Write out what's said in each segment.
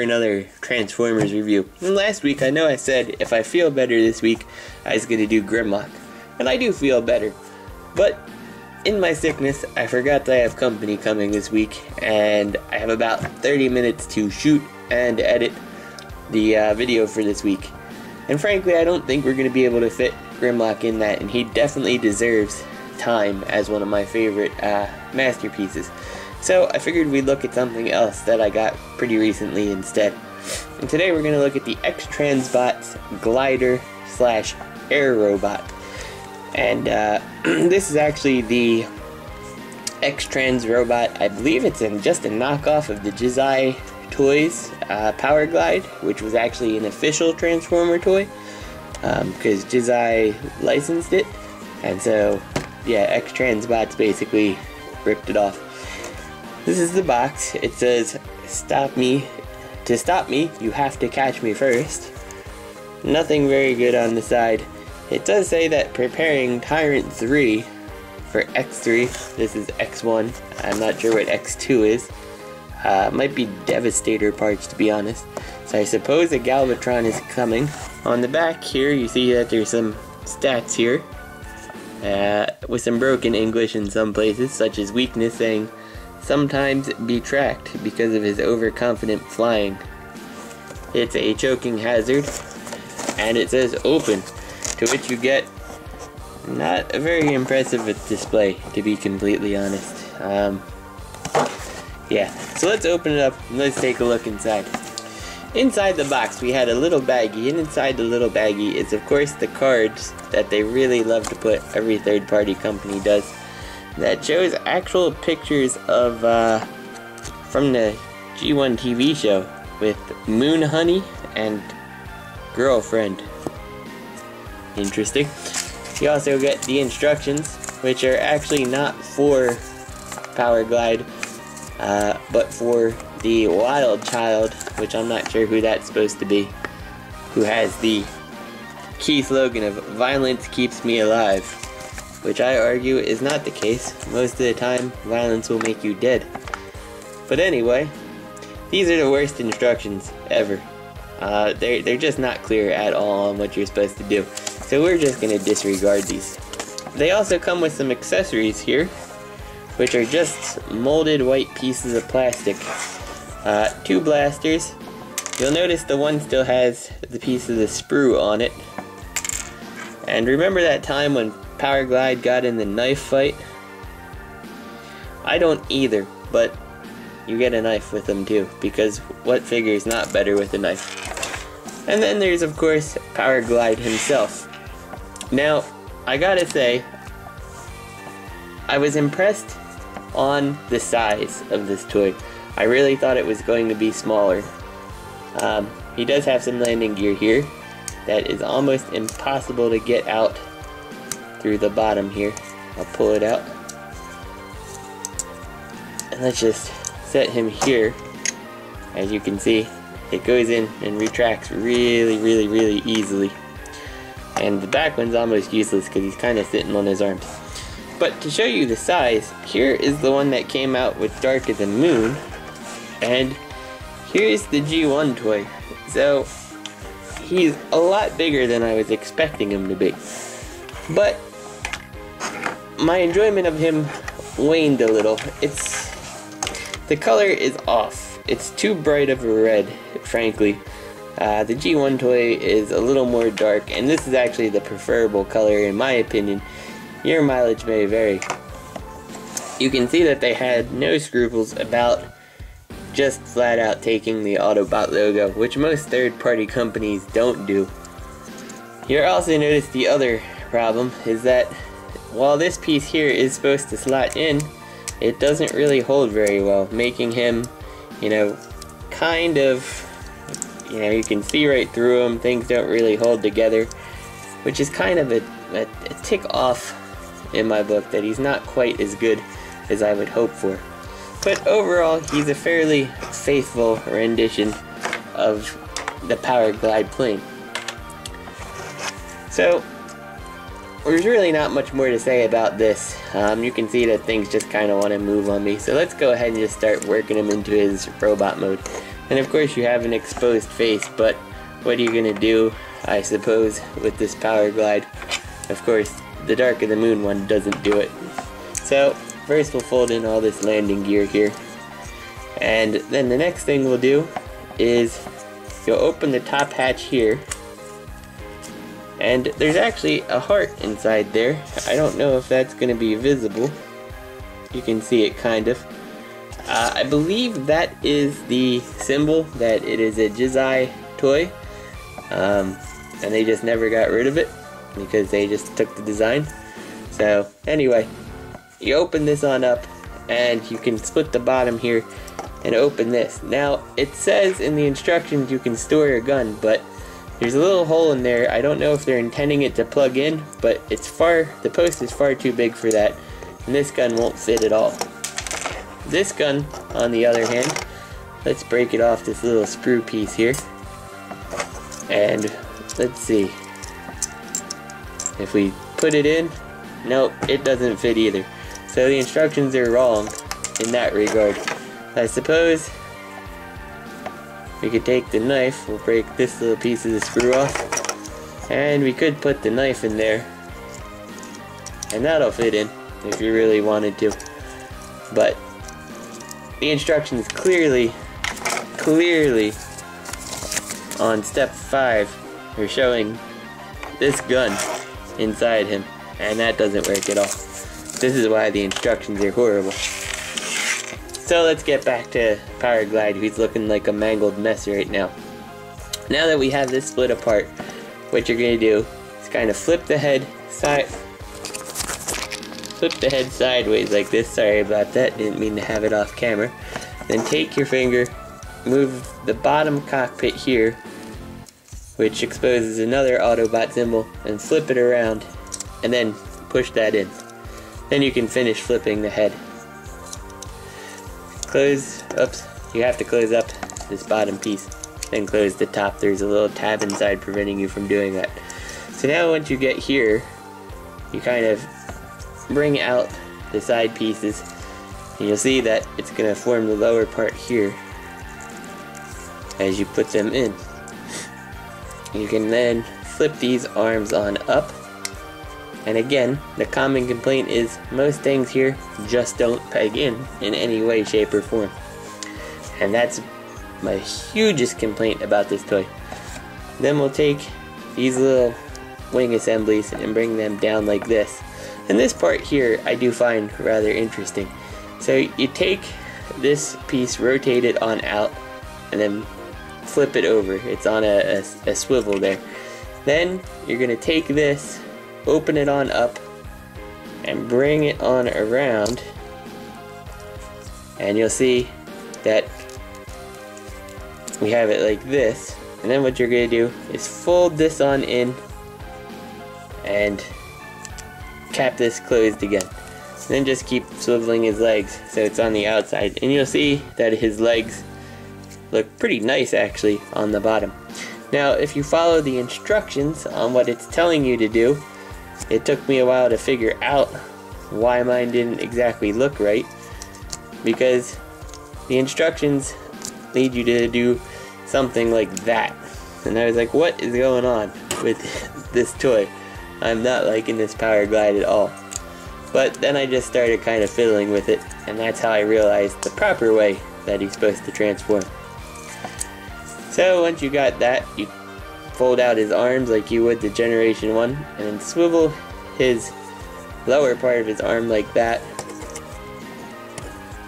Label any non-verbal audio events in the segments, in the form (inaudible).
for another Transformers review. And last week, I know I said if I feel better this week, I was going to do Grimlock. And I do feel better. But in my sickness, I forgot that I have company coming this week, and I have about 30 minutes to shoot and edit the uh, video for this week. And frankly, I don't think we're going to be able to fit Grimlock in that, and he definitely deserves time as one of my favorite uh, masterpieces. So I figured we'd look at something else that I got pretty recently instead. And today we're going to look at the X-Transbot's glider slash air robot. And uh, (clears throat) this is actually the X-Trans robot. I believe it's in just a knockoff of the Jizai Toys uh, Power Glide, which was actually an official Transformer toy because um, Jizai licensed it. And so, yeah, X-Transbots basically ripped it off. This is the box. It says, stop me. To stop me, you have to catch me first. Nothing very good on the side. It does say that preparing Tyrant 3 for X3. This is X1. I'm not sure what X2 is. Uh, might be Devastator parts to be honest. So I suppose a Galvatron is coming. On the back here you see that there's some stats here. Uh, with some broken English in some places, such as weakness saying sometimes be tracked because of his overconfident flying. It's a choking hazard, and it says open, to which you get not a very impressive display, to be completely honest. Um, yeah, so let's open it up and let's take a look inside. Inside the box we had a little baggie, and inside the little baggie is of course the cards that they really love to put, every third party company does that shows actual pictures of uh, from the G1 TV show with Moon Honey and girlfriend. Interesting. You also get the instructions, which are actually not for Power Glide, uh, but for the Wild Child, which I'm not sure who that's supposed to be, who has the key slogan of Violence Keeps Me Alive which I argue is not the case. Most of the time, violence will make you dead. But anyway, these are the worst instructions ever. Uh, they're, they're just not clear at all on what you're supposed to do. So we're just going to disregard these. They also come with some accessories here, which are just molded white pieces of plastic. Uh, two blasters. You'll notice the one still has the piece of the sprue on it. And remember that time when Power Glide got in the knife fight? I don't either, but you get a knife with them too, because what figure is not better with a knife? And then there's of course Power Glide himself. Now, I gotta say, I was impressed on the size of this toy. I really thought it was going to be smaller. Um, he does have some landing gear here that is almost impossible to get out through the bottom here. I'll pull it out. And let's just set him here. As you can see, it goes in and retracts really, really, really easily. And the back one's almost useless because he's kind of sitting on his arms. But to show you the size, here is the one that came out with Dark of the Moon. And here's the G1 toy. So, he's a lot bigger than I was expecting him to be. But my enjoyment of him waned a little. It's the color is off. It's too bright of a red, frankly. Uh, the G1 toy is a little more dark, and this is actually the preferable color in my opinion. Your mileage may vary. You can see that they had no scruples about just flat out taking the Autobot logo, which most third-party companies don't do. You'll also notice the other problem is that while this piece here is supposed to slot in, it doesn't really hold very well, making him, you know, kind of, you know, you can see right through him, things don't really hold together, which is kind of a, a, a tick off in my book that he's not quite as good as I would hope for. But overall, he's a fairly faithful rendition of the Power Glide plane. So, there's really not much more to say about this. Um, you can see that things just kind of want to move on me. So let's go ahead and just start working him into his robot mode. And of course you have an exposed face, but what are you gonna do, I suppose, with this Power Glide? Of course, the Dark of the Moon one doesn't do it. So, first we'll fold in all this landing gear here. And then the next thing we'll do is you'll open the top hatch here and there's actually a heart inside there. I don't know if that's going to be visible. You can see it kind of. Uh, I believe that is the symbol that it is a Jizai toy. Um, and they just never got rid of it because they just took the design. So anyway, you open this on up and you can split the bottom here and open this. Now it says in the instructions you can store your gun, but there's a little hole in there. I don't know if they're intending it to plug in, but it's far, the post is far too big for that. And this gun won't fit at all. This gun, on the other hand, let's break it off this little screw piece here. And let's see. If we put it in, nope, it doesn't fit either. So the instructions are wrong in that regard. I suppose we could take the knife, we'll break this little piece of the screw off, and we could put the knife in there, and that'll fit in if you really wanted to. But the instructions clearly, clearly on step 5 are showing this gun inside him, and that doesn't work at all. This is why the instructions are horrible. So let's get back to Power Glide, who's looking like a mangled mess right now. Now that we have this split apart, what you're going to do is kind of flip the head side, flip the head sideways like this, sorry about that, didn't mean to have it off camera. Then take your finger, move the bottom cockpit here, which exposes another Autobot symbol, and flip it around, and then push that in. Then you can finish flipping the head close, oops, you have to close up this bottom piece, then close the top. There's a little tab inside preventing you from doing that. So now once you get here, you kind of bring out the side pieces, and you'll see that it's going to form the lower part here as you put them in. You can then flip these arms on up and again, the common complaint is most things here just don't peg in in any way, shape, or form. And that's my hugest complaint about this toy. Then we'll take these little wing assemblies and bring them down like this. And this part here I do find rather interesting. So you take this piece, rotate it on out, and then flip it over. It's on a, a, a swivel there. Then you're going to take this open it on up and bring it on around. And you'll see that we have it like this. And then what you're to do is fold this on in and cap this closed again. And then just keep swiveling his legs so it's on the outside. And you'll see that his legs look pretty nice actually on the bottom. Now if you follow the instructions on what it's telling you to do it took me a while to figure out why mine didn't exactly look right because the instructions need you to do something like that. And I was like, what is going on with (laughs) this toy? I'm not liking this power glide at all. But then I just started kind of fiddling with it, and that's how I realized the proper way that he's supposed to transform. So once you got that, you fold out his arms like you would the Generation 1, and then swivel his lower part of his arm like that.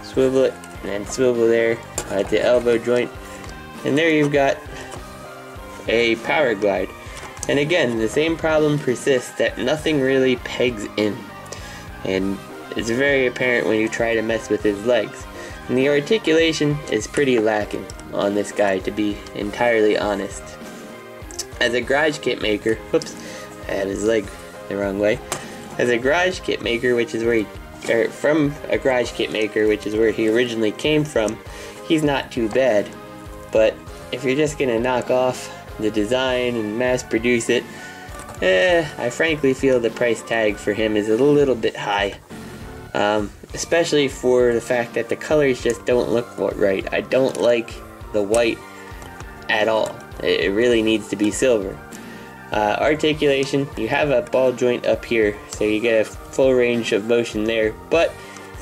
Swivel it, and then swivel there at the elbow joint. And there you've got a power glide. And again, the same problem persists that nothing really pegs in. And it's very apparent when you try to mess with his legs. And the articulation is pretty lacking on this guy, to be entirely honest. As a garage kit maker, whoops, I had his leg the wrong way. As a garage kit maker, which is where he, or from a garage kit maker, which is where he originally came from, he's not too bad. But if you're just gonna knock off the design and mass produce it, eh, I frankly feel the price tag for him is a little bit high. Um, especially for the fact that the colors just don't look right. I don't like the white at all. It really needs to be silver. Uh, articulation, you have a ball joint up here, so you get a full range of motion there, but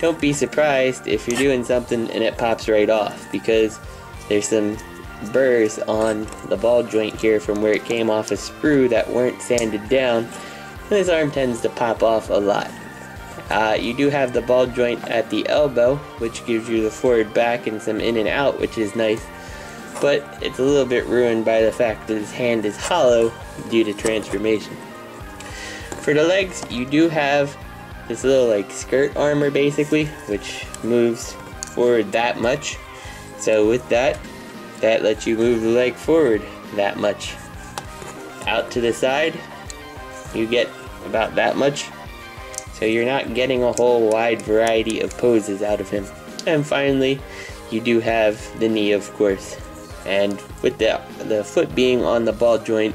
don't be surprised if you're doing something and it pops right off, because there's some burrs on the ball joint here from where it came off a sprue that weren't sanded down, and this arm tends to pop off a lot. Uh, you do have the ball joint at the elbow, which gives you the forward back and some in and out, which is nice but it's a little bit ruined by the fact that his hand is hollow due to transformation. For the legs, you do have this little like skirt armor basically, which moves forward that much. So with that, that lets you move the leg forward that much. Out to the side, you get about that much. So you're not getting a whole wide variety of poses out of him. And finally, you do have the knee, of course and with the, the foot being on the ball joint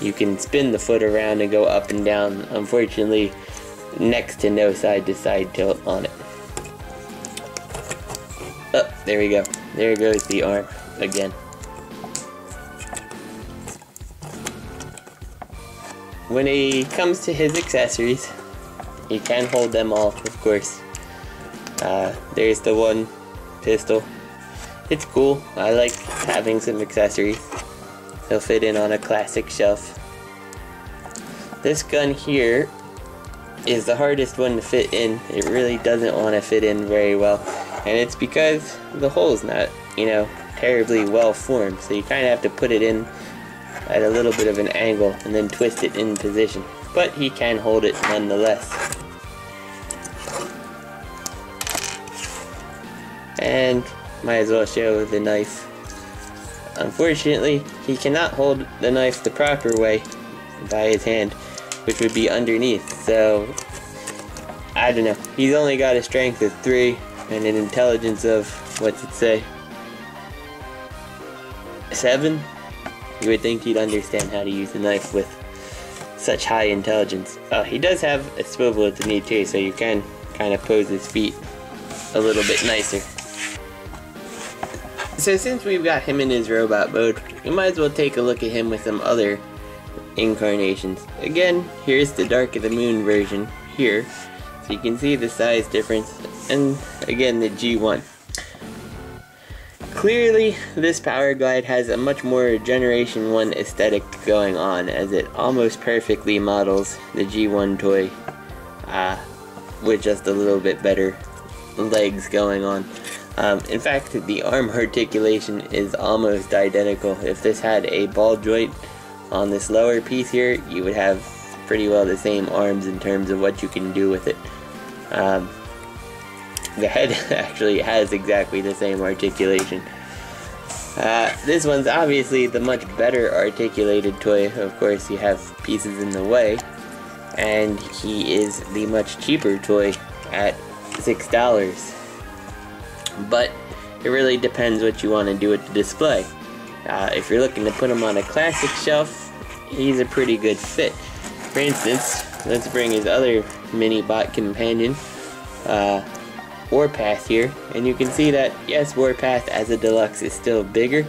you can spin the foot around and go up and down. Unfortunately next to no side to side tilt on it. Oh there we go. There goes the arm again. When he comes to his accessories he can hold them all of course. Uh, there's the one pistol it's cool. I like having some accessories. They'll fit in on a classic shelf. This gun here is the hardest one to fit in. It really doesn't want to fit in very well. And it's because the hole's not, you know, terribly well formed. So you kind of have to put it in at a little bit of an angle and then twist it in position. But he can hold it nonetheless. And might as well show the knife. Unfortunately, he cannot hold the knife the proper way by his hand, which would be underneath, so I don't know. He's only got a strength of 3 and an intelligence of, what's it say? 7? You would think he'd understand how to use a knife with such high intelligence. Oh, he does have a swivel at the knee too, so you can kind of pose his feet a little bit nicer. So since we've got him in his robot mode, we might as well take a look at him with some other incarnations. Again, here's the Dark of the Moon version here, so you can see the size difference, and again the G1. Clearly, this Power Glide has a much more Generation 1 aesthetic going on, as it almost perfectly models the G1 toy, uh, with just a little bit better legs going on. Um, in fact, the arm articulation is almost identical. If this had a ball joint on this lower piece here, you would have pretty well the same arms in terms of what you can do with it. Um, the head (laughs) actually has exactly the same articulation. Uh, this one's obviously the much better articulated toy. Of course, you have pieces in the way. And he is the much cheaper toy at $6 but it really depends what you want to do with the display. Uh, if you're looking to put him on a classic shelf, he's a pretty good fit. For instance, let's bring his other mini bot companion, uh, Warpath here, and you can see that, yes, Warpath as a deluxe is still bigger,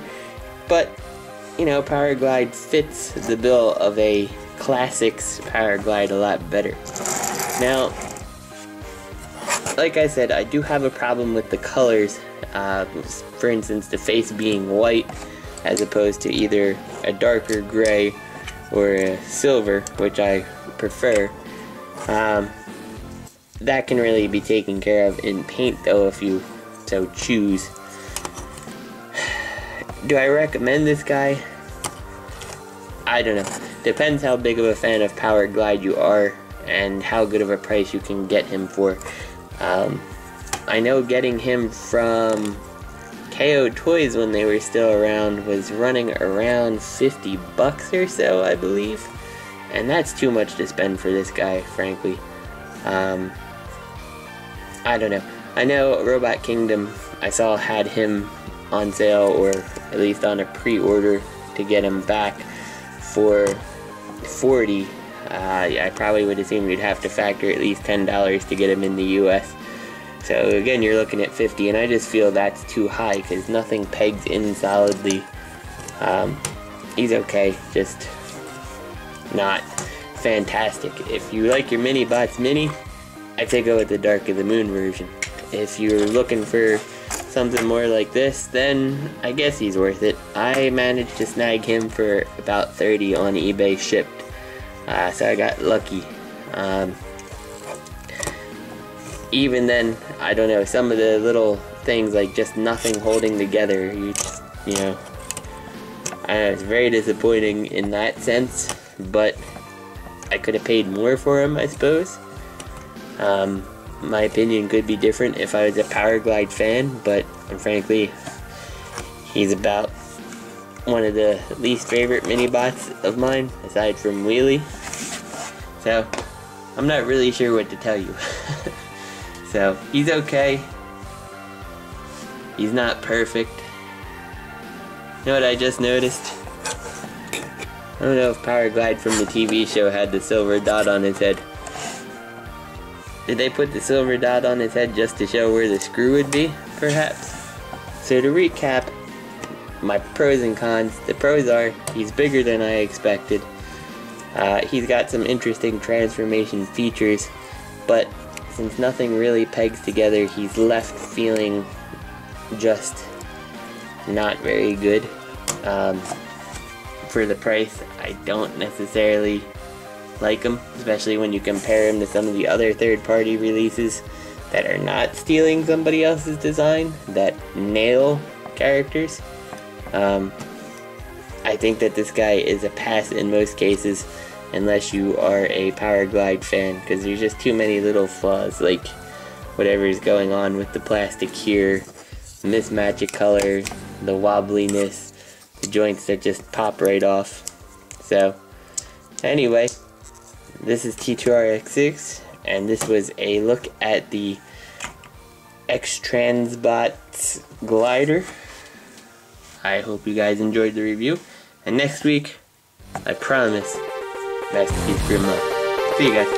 but, you know, Power Glide fits the bill of a classics Power Glide a lot better. Now, like I said, I do have a problem with the colors. Uh, for instance, the face being white as opposed to either a darker gray or a silver, which I prefer. Um, that can really be taken care of in paint though if you so choose. (sighs) Do I recommend this guy? I don't know. Depends how big of a fan of Power Glide you are and how good of a price you can get him for. Um, I know getting him from KO Toys when they were still around was running around 50 bucks or so, I believe. And that's too much to spend for this guy, frankly. Um, I don't know. I know Robot Kingdom, I saw had him on sale or at least on a pre-order to get him back for 40 uh, I probably would assume you'd have to factor at least $10 to get him in the US. So again, you're looking at 50, and I just feel that's too high because nothing pegs in solidly. Um, he's okay, just not fantastic. If you like your mini bots mini, I'd say go with the Dark of the Moon version. If you're looking for something more like this, then I guess he's worth it. I managed to snag him for about 30 on eBay shipped, so I got lucky. Um, even then, I don't know, some of the little things like just nothing holding together, you just, you know, I was very disappointing in that sense, but I could have paid more for him, I suppose. Um, my opinion could be different if I was a Powerglide fan, but frankly, he's about one of the least favorite mini bots of mine, aside from Wheelie. So, I'm not really sure what to tell you. (laughs) so, he's okay. He's not perfect. You know what I just noticed? I don't know if Powerglide from the TV show had the silver dot on his head. Did they put the silver dot on his head just to show where the screw would be, perhaps? So to recap, my pros and cons. The pros are, he's bigger than I expected. Uh, he's got some interesting transformation features, but since nothing really pegs together, he's left feeling just not very good. Um, for the price, I don't necessarily like him, especially when you compare him to some of the other third-party releases that are not stealing somebody else's design, that nail characters. Um, I think that this guy is a pass in most cases, unless you are a Powerglide fan, because there's just too many little flaws, like whatever is going on with the plastic here, mismatch of color, the wobbliness, the joints that just pop right off. So, anyway, this is T2RX6, and this was a look at the X-Transbot glider. I hope you guys enjoyed the review, and next week, I promise, Masterpiece Grimlock. See you guys.